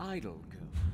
idle girl.